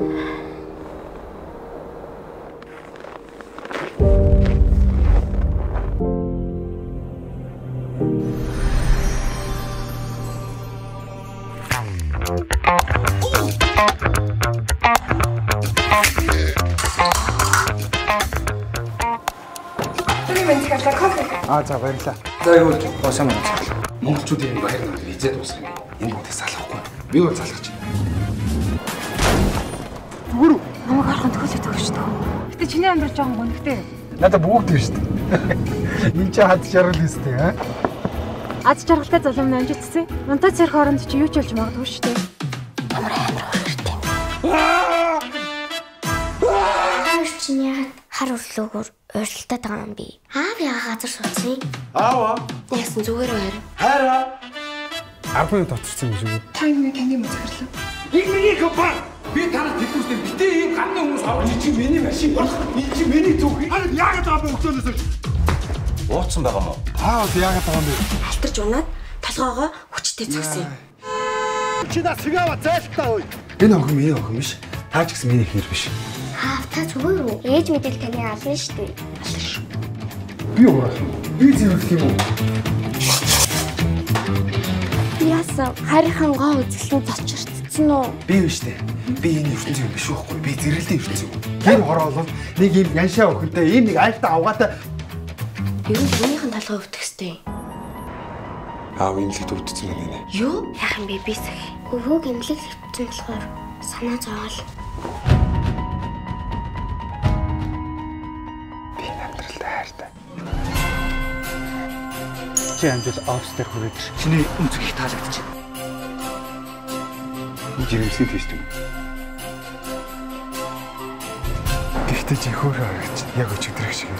Аа за баярлалаа. За юу ч босоо мөн. Монголчуудын баяр нутгийг эзэд дуусгах юм. Энэ бүтэц залахгүй. Би бол залгаж байна. Намайг харахад төгөлөж төгшдөг. Гэтэ чиний амьдрал жоохон гонхтэй. надад бүгд юм шүү дээ. Энд чи хад шаргал өстэй аа. Аз жаргалтай залуу минь амжилтсан. Унтаа цэрх хооронд чи юу ч болж магадгүй шүү дээ. Хар чинь яагаад хар өрлөөгөр ойролтоод байгаа юм бэ? Аав яагаад газар суудсан? Аава. Яасан зүгээр байр. Хайраа. 10 минут оцорсон юм шиг. Та юм таны мөн захирлаа. Нэг миний компани. Миний машин болох. Энэ чи миний зүг. Харин яагаад байгаа бэ өглөөнөөс? Ууцсан байгаа мó. Аа яагаад байгаа юм бэ? Алтарч унаад толгоогоо хүчтэй цогсон юм. Чи нас сэгава зайлтаа ой. Энэ охин миний охин биш. Таа ч гэсэн миний хэр биш. Аав та зүгээр үү? Ээж мэдэл таны ална шүү дээ. Би уурах юм. Би зэрүүлэх юм уу? Яасан харийнхан гоо үзэлсэн зочирцсан уу? Би биш дээ. Би энэ ертөнцийн юм биш байхгүй. Би зэрэлдэн ертөнцийн юм. Тэр хороолол нэг юм яншаа өхөнтэй ийм нэг айлтаа авгаатай Юу юуныхан толгой өвтгстэй? Аав имлэгт өвдсөн юм нэ. Юу? Яхан би сах. Өвөөг эмнэлэг хэвтсэн болохоор санаа зовоол. Би амьдралтай хайртай. чи амжил офс дээр хүрээд. Чиний өнцөг их таалагдчих. Жирэмсний тест юм. Гэхдээ чи хөөрэ харагч яг өчигдөр шиг.